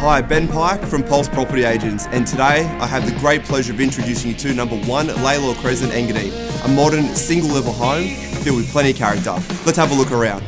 Hi, Ben Pike from Pulse Property Agents, and today I have the great pleasure of introducing you to number one Lalor Crescent Engadine, a modern single level home filled with plenty of character. Let's have a look around.